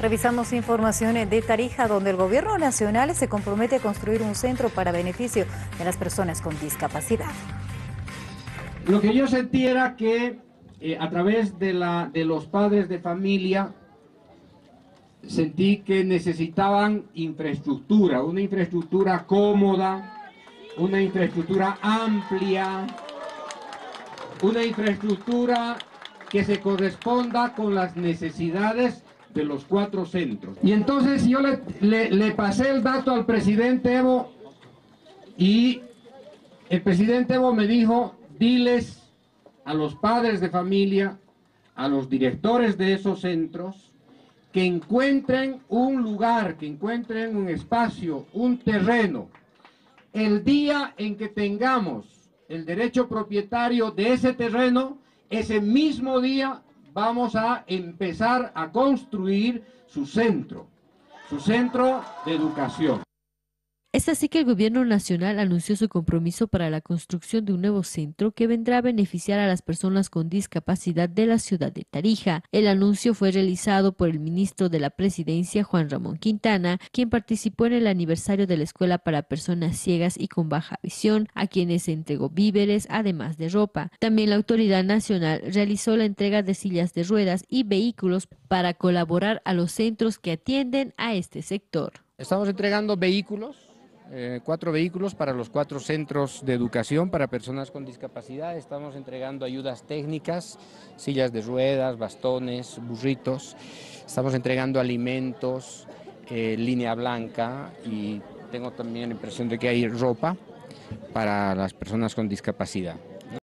Revisamos informaciones de Tarija, donde el gobierno nacional se compromete a construir un centro para beneficio de las personas con discapacidad. Lo que yo sentí era que eh, a través de, la, de los padres de familia sentí que necesitaban infraestructura, una infraestructura cómoda, una infraestructura amplia, una infraestructura que se corresponda con las necesidades de los cuatro centros. Y entonces yo le, le, pasé el dato al presidente Evo y el presidente Evo me dijo, diles a los padres de familia, a los directores de esos centros, que encuentren un lugar, que encuentren un espacio, un terreno. El día en que tengamos el derecho propietario de ese terreno, ese mismo día vamos a empezar a construir su centro, su centro de educación. Es así que el gobierno nacional anunció su compromiso para la construcción de un nuevo centro que vendrá a beneficiar a las personas con discapacidad de la ciudad de Tarija. El anuncio fue realizado por el ministro de la Presidencia, Juan Ramón Quintana, quien participó en el aniversario de la Escuela para Personas Ciegas y con Baja Visión, a quienes se entregó víveres, además de ropa. También la autoridad nacional realizó la entrega de sillas de ruedas y vehículos para colaborar a los centros que atienden a este sector. Estamos entregando vehículos eh, cuatro vehículos para los cuatro centros de educación para personas con discapacidad. Estamos entregando ayudas técnicas, sillas de ruedas, bastones, burritos. Estamos entregando alimentos, eh, línea blanca y tengo también la impresión de que hay ropa para las personas con discapacidad.